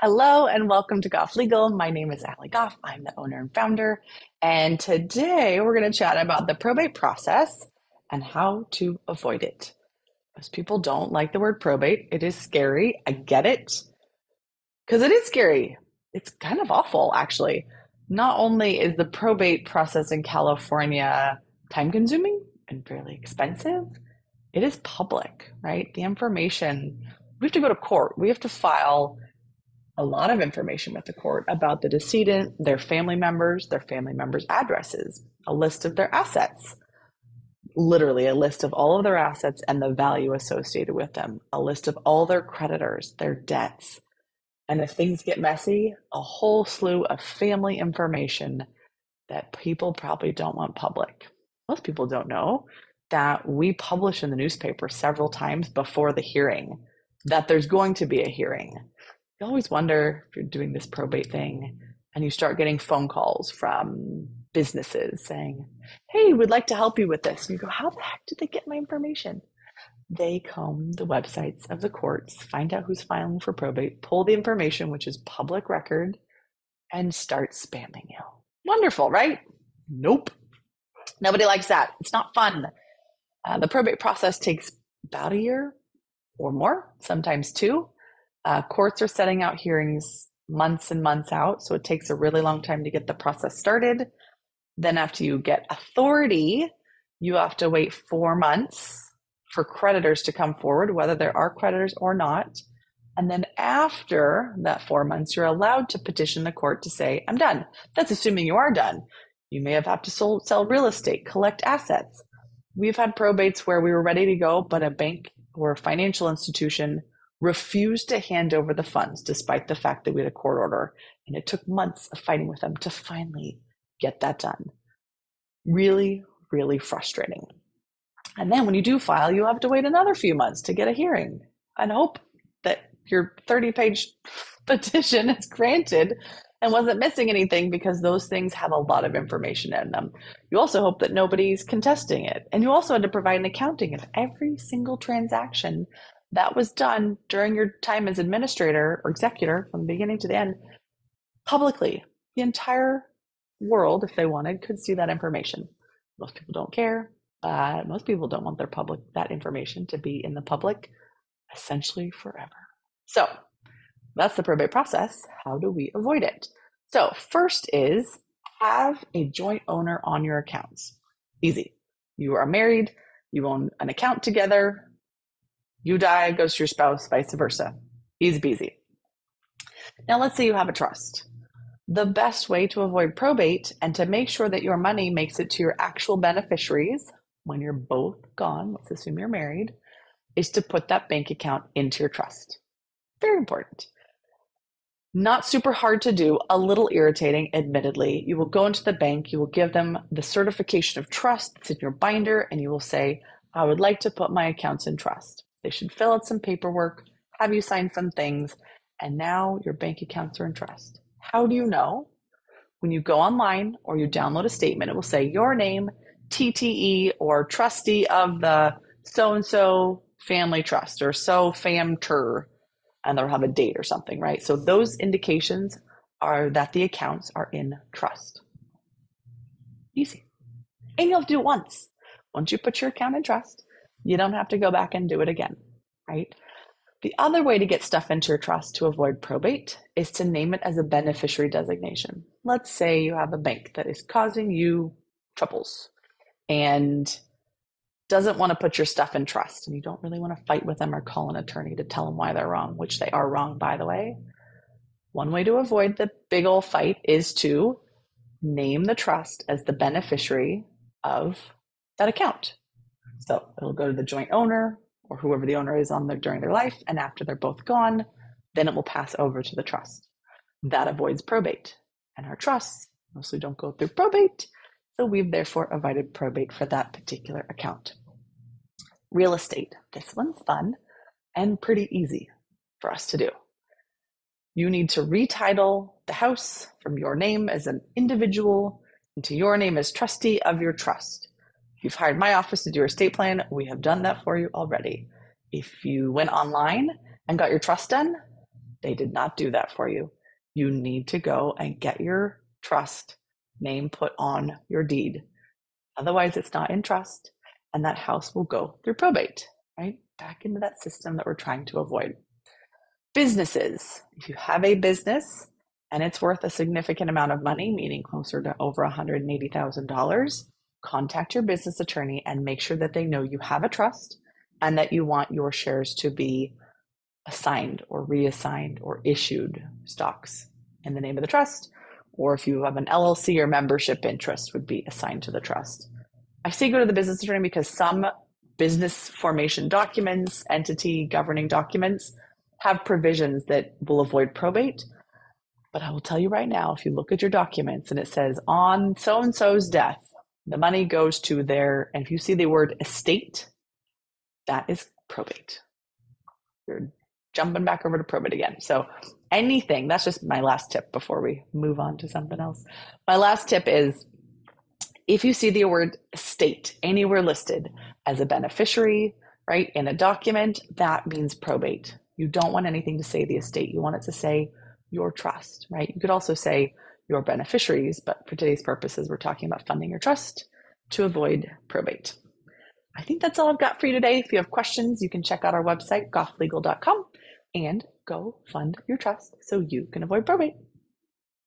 Hello and welcome to Goff Legal. My name is Allie Goff. I'm the owner and founder. And today we're going to chat about the probate process and how to avoid it. Most people don't like the word probate. It is scary. I get it. Because it is scary. It's kind of awful, actually. Not only is the probate process in California time consuming and fairly expensive, it is public, right? The information, we have to go to court. We have to file a lot of information with the court about the decedent, their family members, their family members' addresses, a list of their assets, literally a list of all of their assets and the value associated with them, a list of all their creditors, their debts. And if things get messy, a whole slew of family information that people probably don't want public. Most people don't know that we publish in the newspaper several times before the hearing that there's going to be a hearing you always wonder if you're doing this probate thing and you start getting phone calls from businesses saying, Hey, we'd like to help you with this. And you go, How the heck did they get my information? They comb the websites of the courts, find out who's filing for probate, pull the information, which is public record, and start spamming you. Wonderful, right? Nope. Nobody likes that. It's not fun. Uh, the probate process takes about a year or more, sometimes two. Uh, courts are setting out hearings months and months out, so it takes a really long time to get the process started. Then, after you get authority, you have to wait four months for creditors to come forward, whether there are creditors or not. And then, after that four months, you're allowed to petition the court to say, I'm done. That's assuming you are done. You may have had to sell, sell real estate, collect assets. We've had probates where we were ready to go, but a bank or a financial institution refused to hand over the funds despite the fact that we had a court order. And it took months of fighting with them to finally get that done. Really, really frustrating. And then when you do file, you have to wait another few months to get a hearing and hope that your 30 page petition is granted and wasn't missing anything because those things have a lot of information in them. You also hope that nobody's contesting it. And you also had to provide an accounting of every single transaction that was done during your time as administrator or executor from the beginning to the end publicly. The entire world, if they wanted, could see that information. Most people don't care. Uh, most people don't want their public that information to be in the public essentially forever. So that's the probate process. How do we avoid it? So first is have a joint owner on your accounts. Easy. You are married, you own an account together, you die, goes to your spouse, vice versa. Easy peasy. Now, let's say you have a trust. The best way to avoid probate and to make sure that your money makes it to your actual beneficiaries when you're both gone, let's assume you're married, is to put that bank account into your trust. Very important. Not super hard to do, a little irritating, admittedly. You will go into the bank, you will give them the certification of trust that's in your binder, and you will say, I would like to put my accounts in trust. They should fill out some paperwork, have you sign some things, and now your bank accounts are in trust. How do you know? When you go online or you download a statement, it will say your name, TTE, or trustee of the so and so family trust or so fam tur, and they'll have a date or something, right? So those indications are that the accounts are in trust. Easy. And you'll do it once. Once you put your account in trust, you don't have to go back and do it again, right? The other way to get stuff into your trust to avoid probate is to name it as a beneficiary designation. Let's say you have a bank that is causing you troubles and doesn't want to put your stuff in trust and you don't really want to fight with them or call an attorney to tell them why they're wrong, which they are wrong, by the way. One way to avoid the big old fight is to name the trust as the beneficiary of that account. So it'll go to the joint owner or whoever the owner is on there during their life. And after they're both gone, then it will pass over to the trust. That avoids probate. And our trusts mostly don't go through probate. So we've therefore avoided probate for that particular account. Real estate. This one's fun and pretty easy for us to do. You need to retitle the house from your name as an individual into your name as trustee of your trust. You've hired my office to do your estate plan, we have done that for you already. If you went online and got your trust done, They did not do that for you. You need to go and get your trust name put on your deed. Otherwise, it's not in trust, and that house will go through probate, right? Back into that system that we're trying to avoid. Businesses. If you have a business and it's worth a significant amount of money, meaning closer to over $180,000, contact your business attorney and make sure that they know you have a trust and that you want your shares to be assigned or reassigned or issued stocks in the name of the trust or if you have an LLC or membership interest would be assigned to the trust. I say go to the business attorney because some business formation documents, entity governing documents have provisions that will avoid probate. But I will tell you right now, if you look at your documents and it says on so and so's death, the money goes to their, and if you see the word estate, that is probate. You're jumping back over to probate again. So anything, that's just my last tip before we move on to something else. My last tip is if you see the word estate anywhere listed as a beneficiary, right, in a document, that means probate. You don't want anything to say the estate. You want it to say your trust, right? You could also say your beneficiaries, but for today's purposes, we're talking about funding your trust to avoid probate. I think that's all I've got for you today. If you have questions, you can check out our website, gofflegal.com, and go fund your trust so you can avoid probate.